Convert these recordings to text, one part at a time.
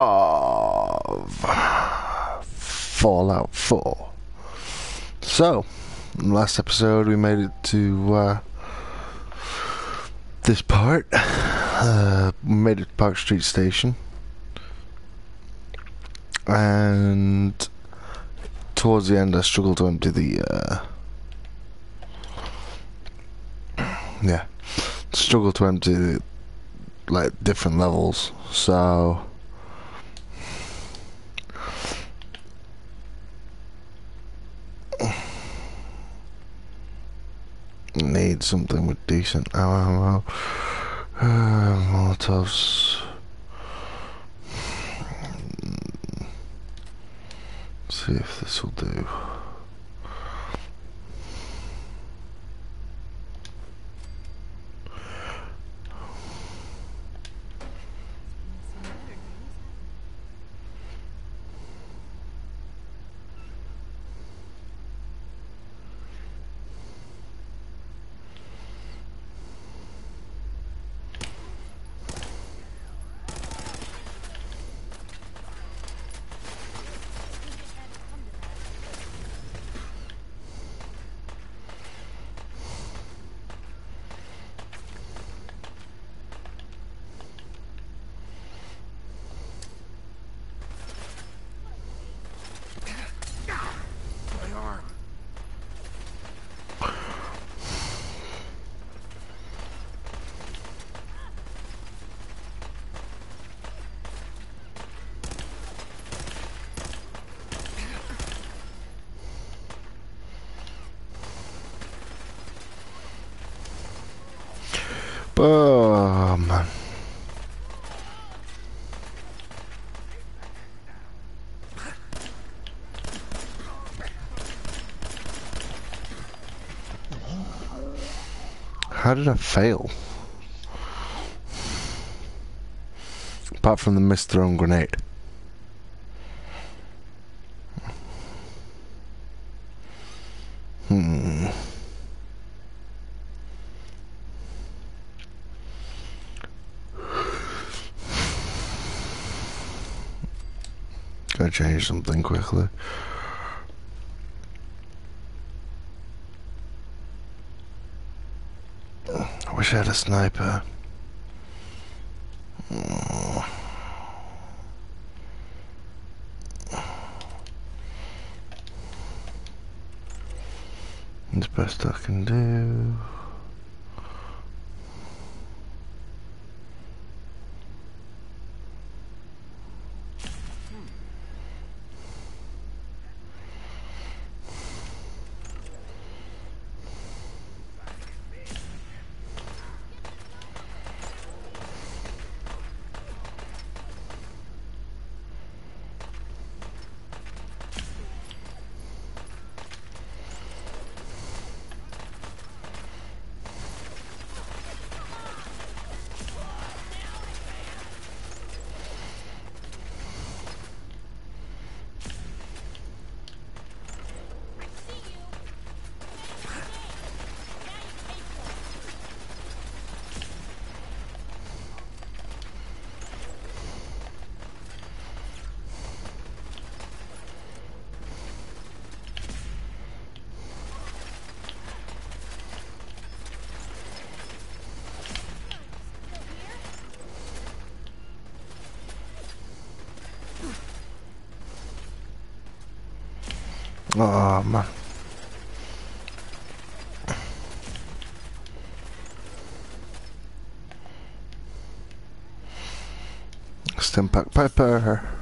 of Fallout 4. So, last episode we made it to uh, this part. Uh, made it to Park Street Station. And towards the end I struggled to empty the... Uh, yeah. Struggled to empty the, like different levels. So... need something with decent ammo. Uh, Molotovs. See if this will do. Oh, man. How did I fail? Apart from the missed thrown grenade. Gotta change something quickly. I wish I had a sniper. It's best I can do. Oh man. Stimpak Piper.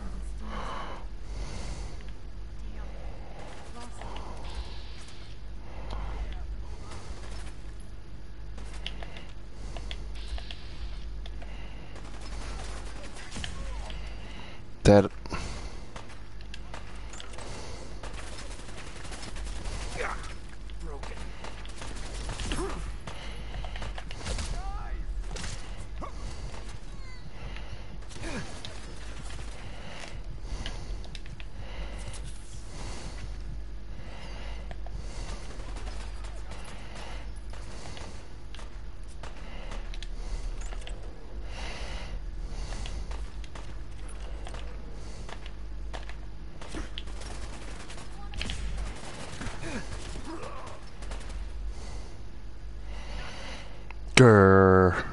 Durr.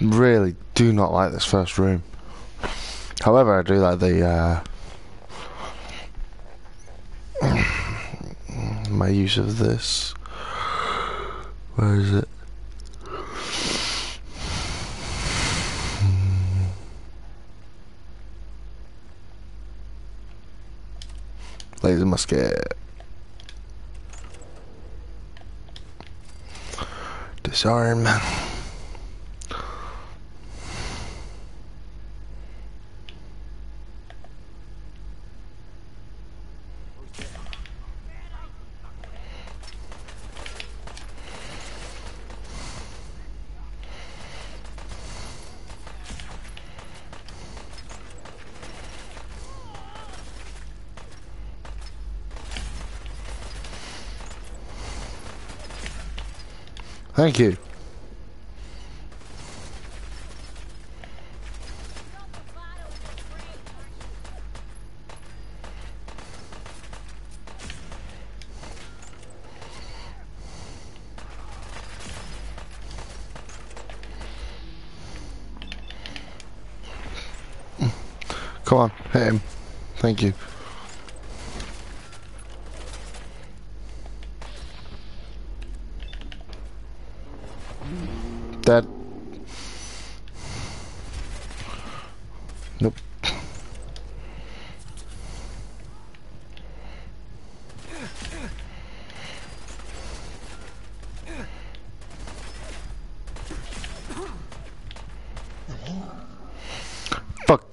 Really do not like this first room. However, I do like the uh, my use of this. Where is it? Laser musket. Disarm. Thank you. Come on, hit him. Thank you.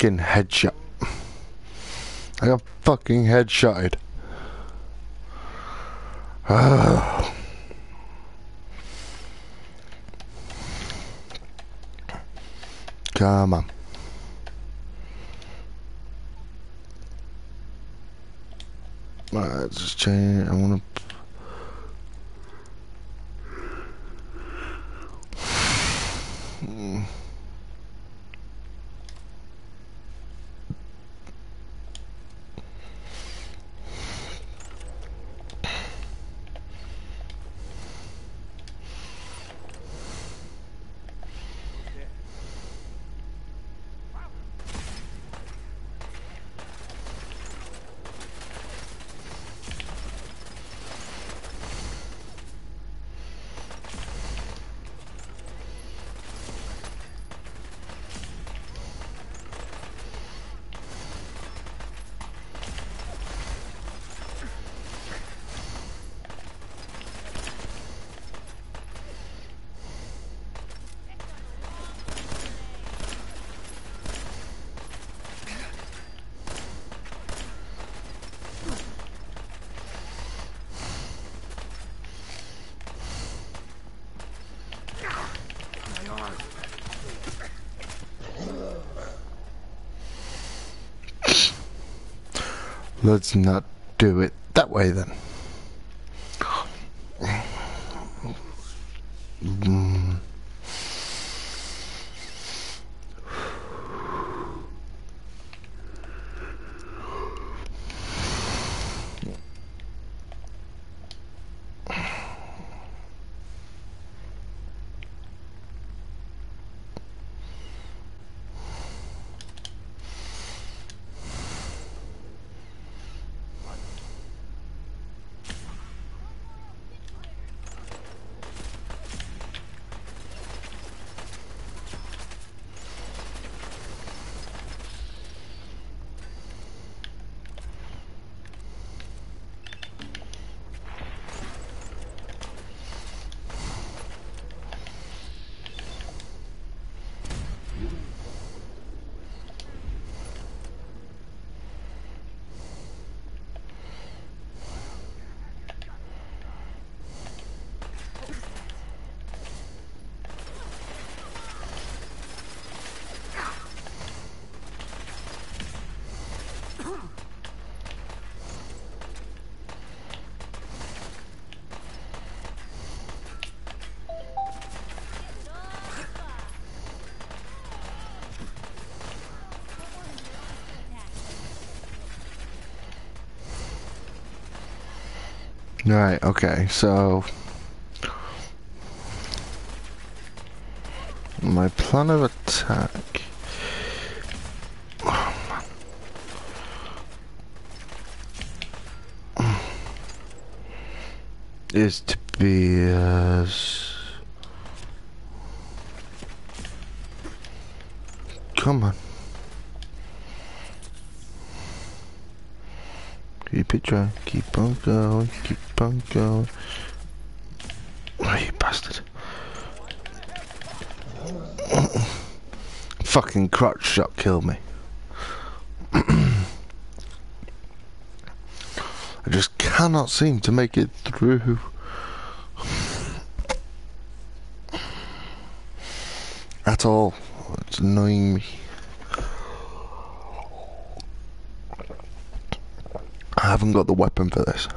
Fucking headshot. I got fucking headshotted. Come on. Alright, just change. I want to. Let's not do it that way then. Right, okay, so My plan of attack. is to be uh, as come on trying keep on going keep on going oh you bastard fucking crotch shot killed me I just cannot seem to make it through. At all. It's annoying me. Haven't got the weapon for this.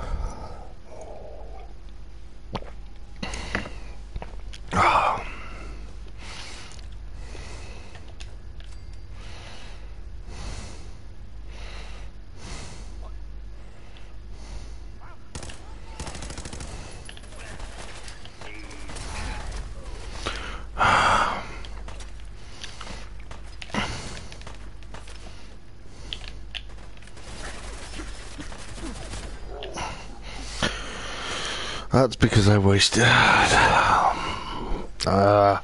That's because I wasted. Uh,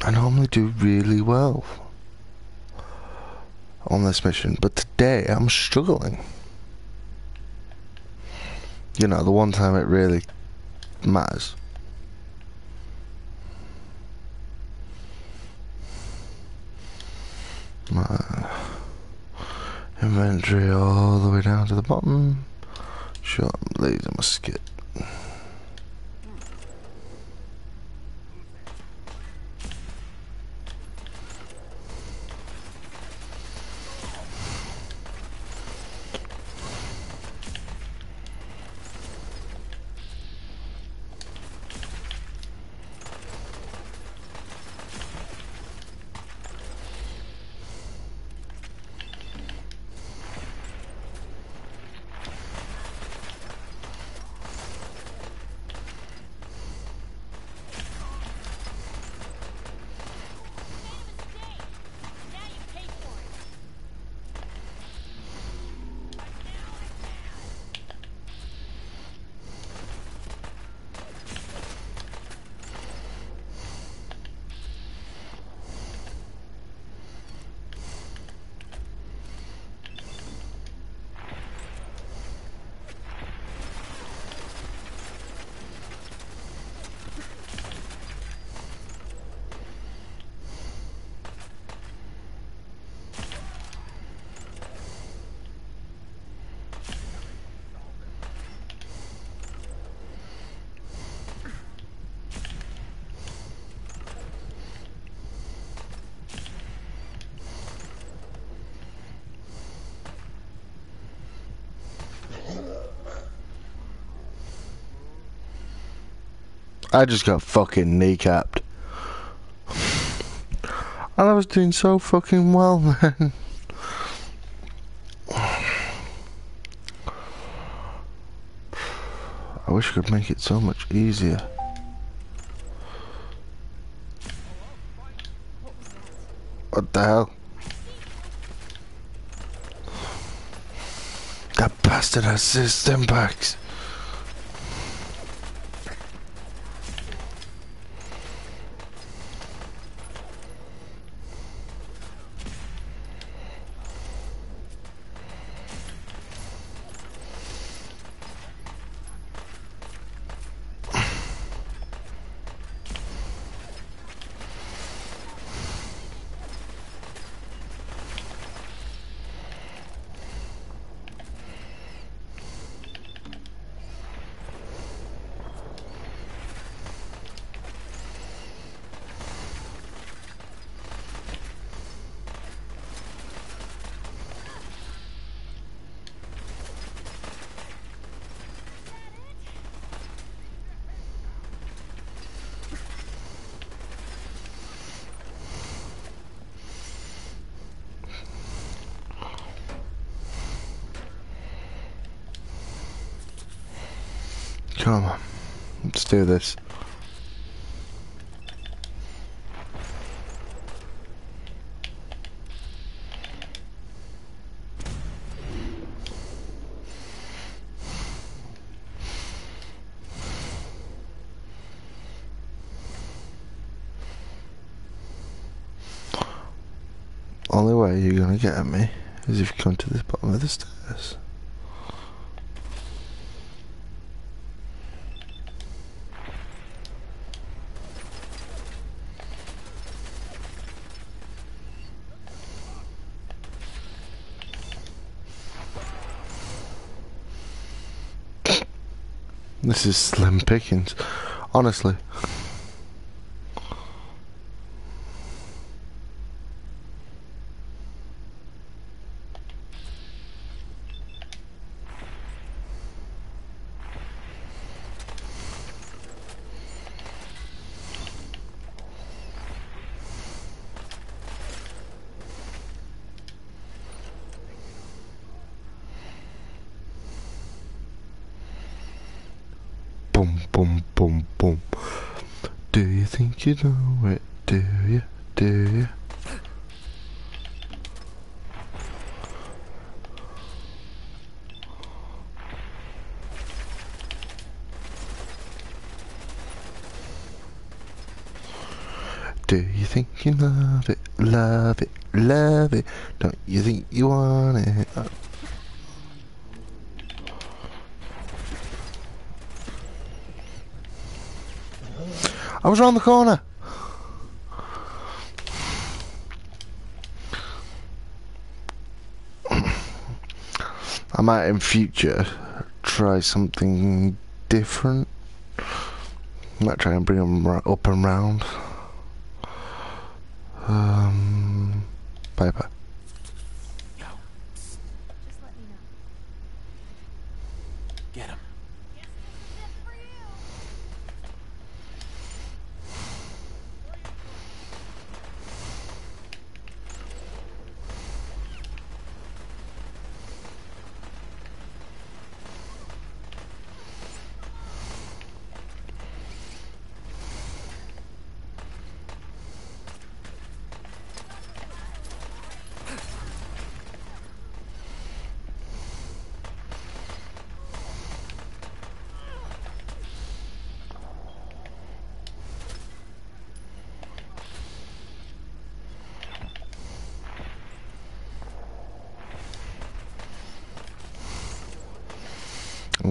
I normally do really well on this mission, but today I'm struggling. You know, the one time it really matters. My inventory all the way down to the bottom. Shot laser musket. I just got fucking kneecapped. And I was doing so fucking well then. I wish I could make it so much easier. What the hell? That bastard has system packs. Come on. Let's do this. Only way you're gonna get at me is if you come to the bottom of the stairs. This is slim pickings, honestly. Know it? Do you? Do you? Do you think you love it? Love it, love it. Don't you think you want it? I was around the corner. I might in future try something different. Might try and bring them up and round. Um,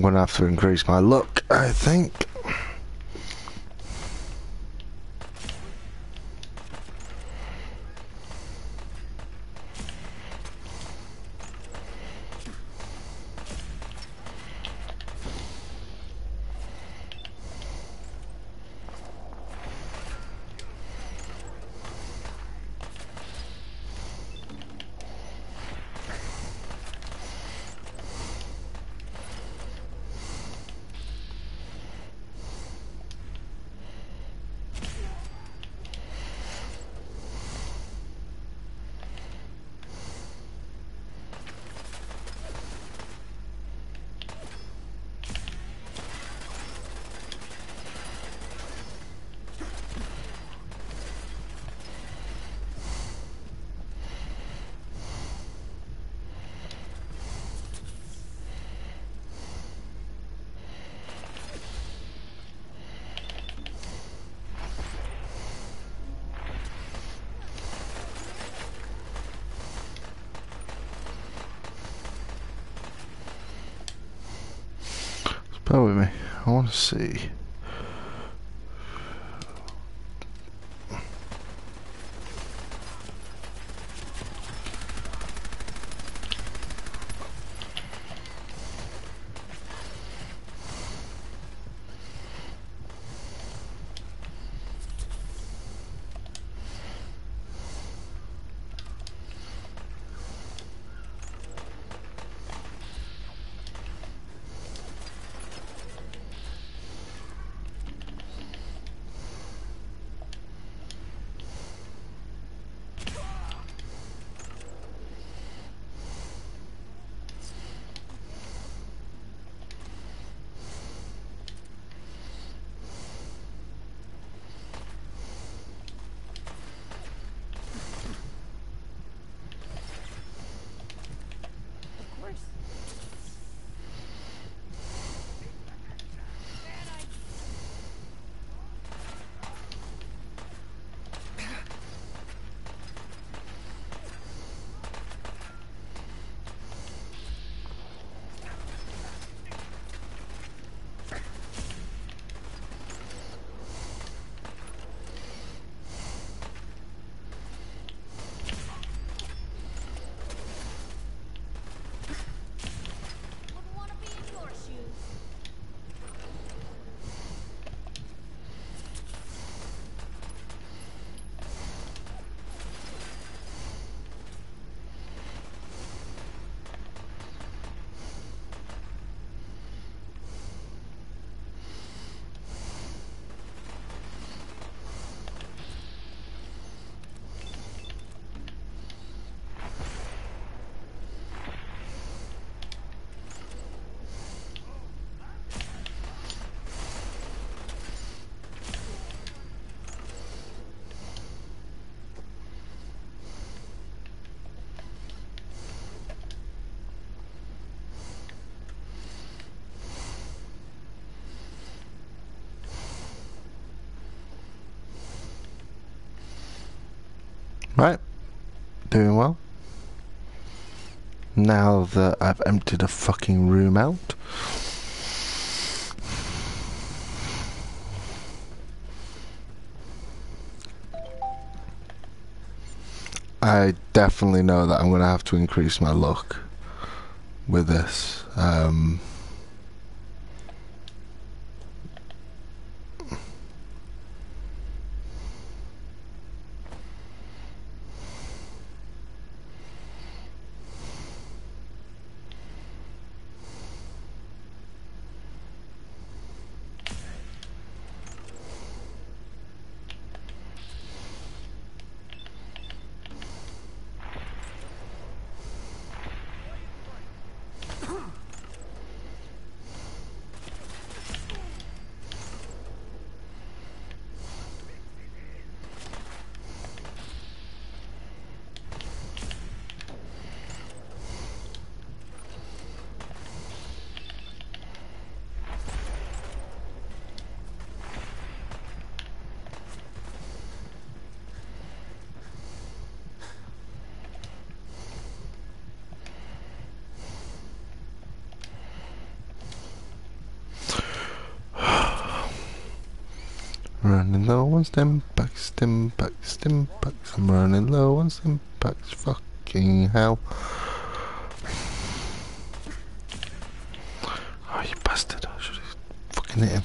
I'm gonna have to increase my luck, I think. Bear with me. I want to see. Doing well. Now that I've emptied a fucking room out. I definitely know that I'm going to have to increase my luck with this. Um, Running low on stim packs, stim packs, stim packs. I'm running low on stim packs. Fucking hell. Oh, you bastard. I should have fucking hit him.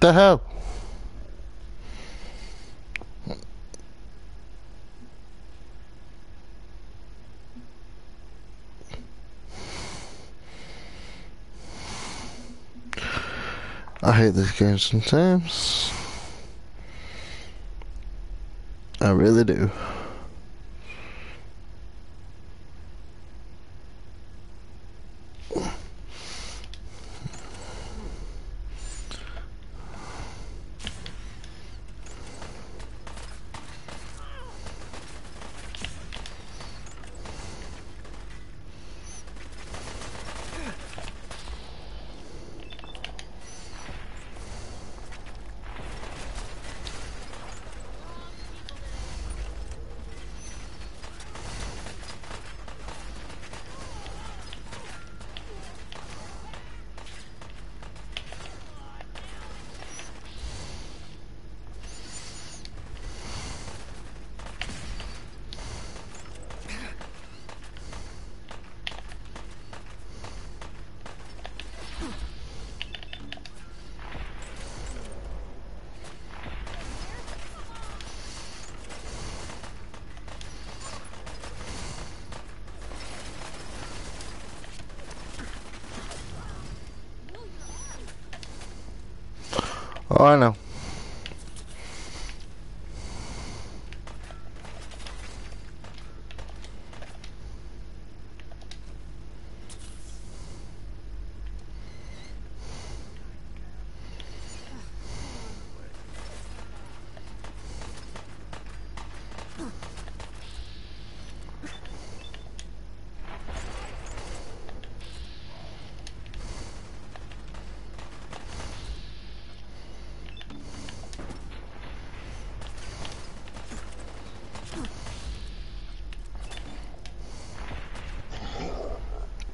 The hell? I hate this game sometimes. I really do. Oh, I know.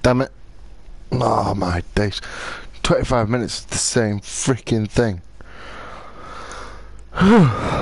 Damn it. Oh days. 25 minutes is the same freaking thing.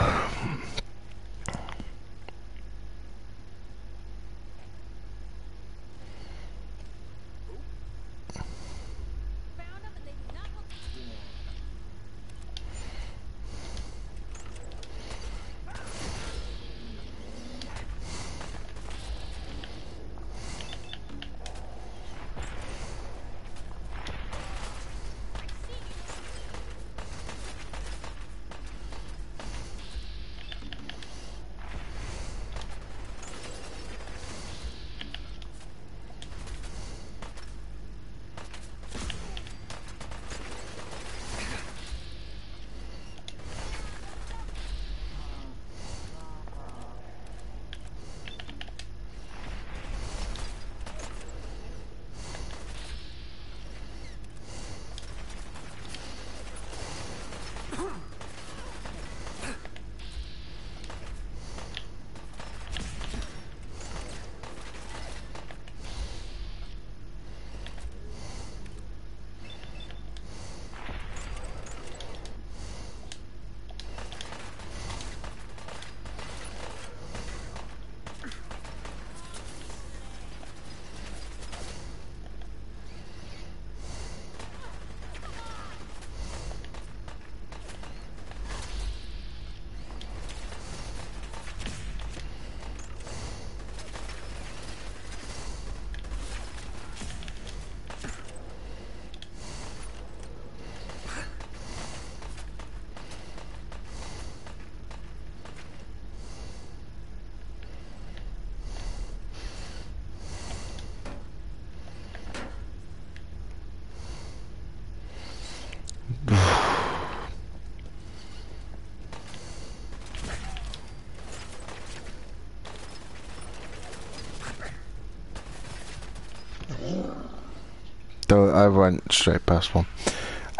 I went straight past one.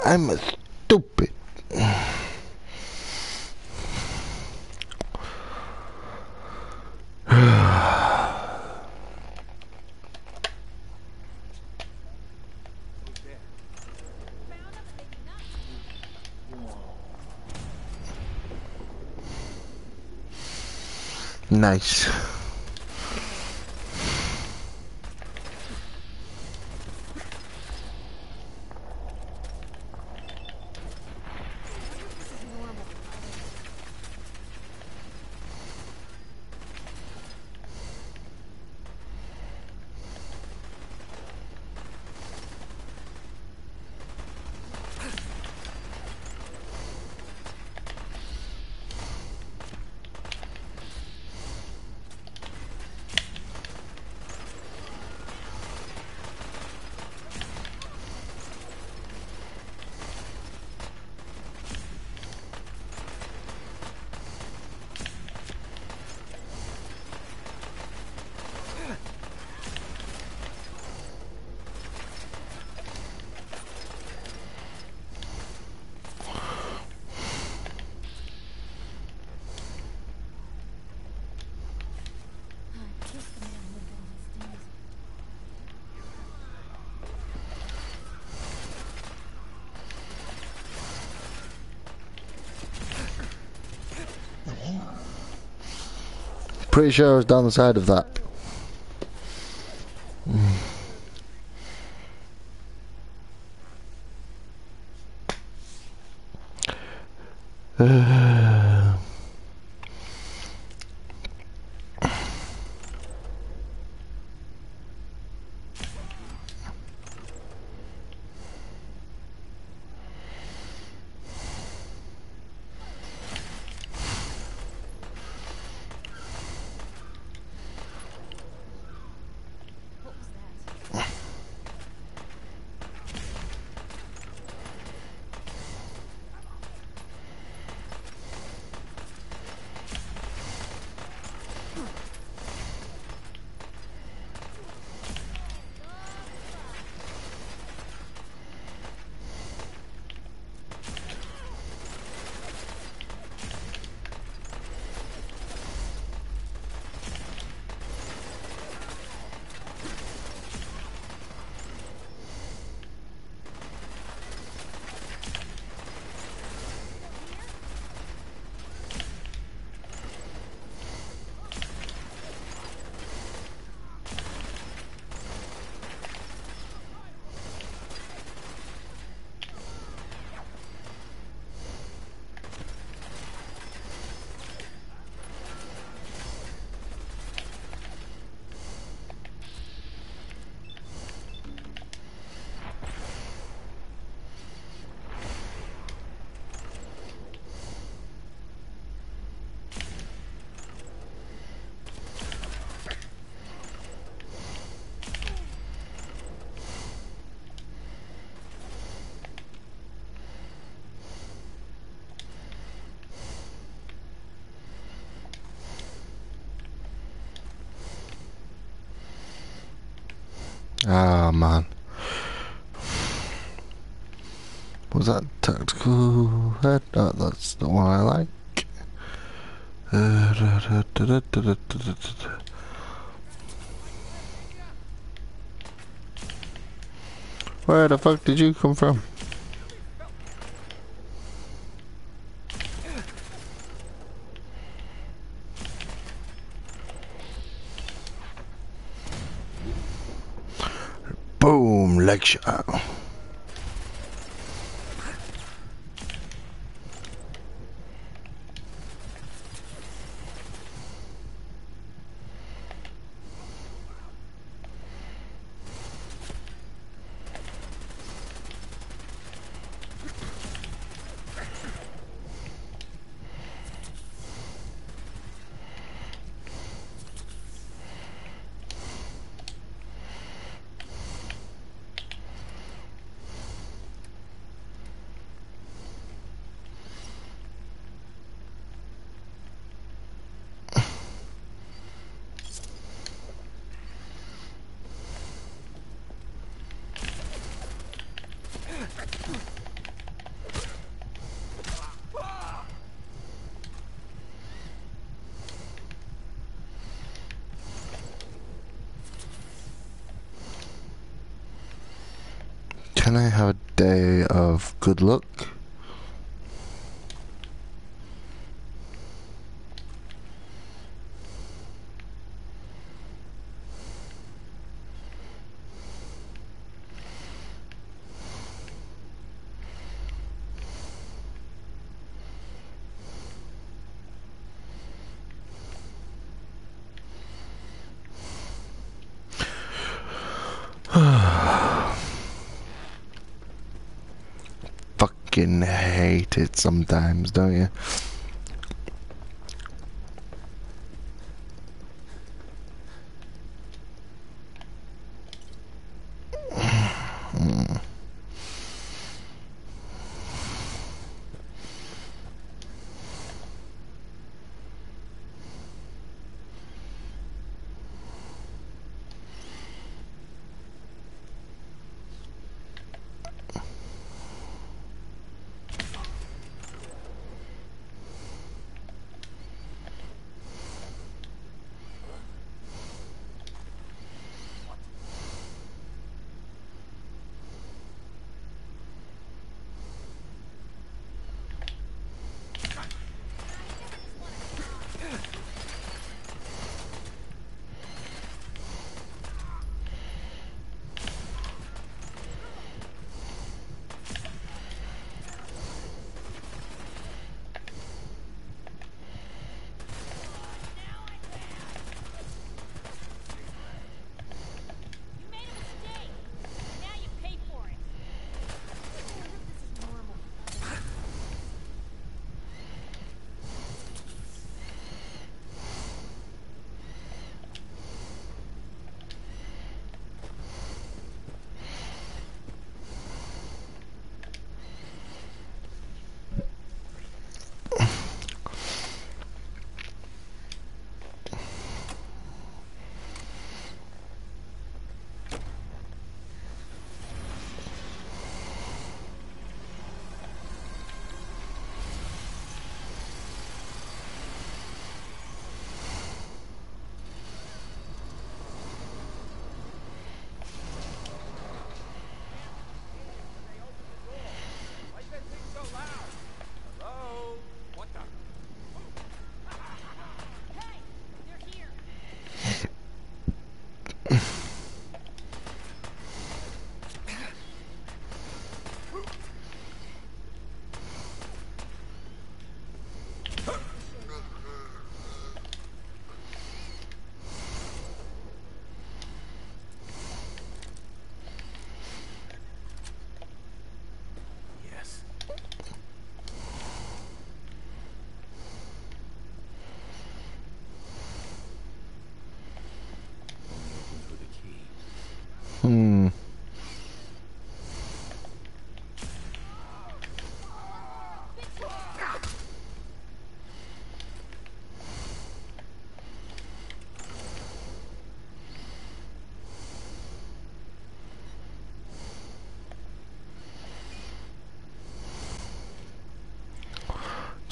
I'm a stupid. nice. Pretty sure I was down the side of that. Ah, oh, man. Was that tactical uh, head? Oh, that's the one I like. Where the fuck did you come from? picture. Can I have a day of good luck? Fucking hate it sometimes, don't you?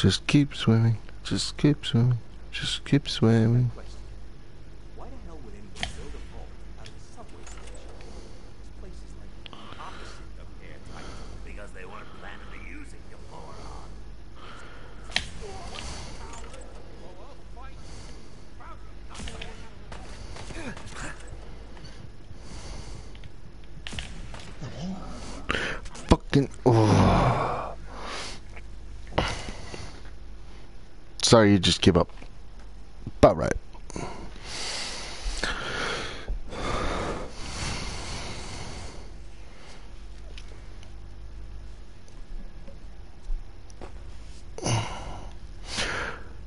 Just keep swimming. Just keep swimming. Just keep swimming. Question. Why the hell would anyone build a vault out of a subway station? This place is like the opposite of airtight. Because they weren't planning to use it, you moron. Fucking. Oh. You just give up. About right.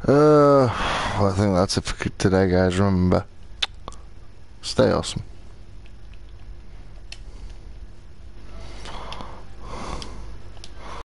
Uh, well, I think that's it for today, guys. Remember, stay awesome.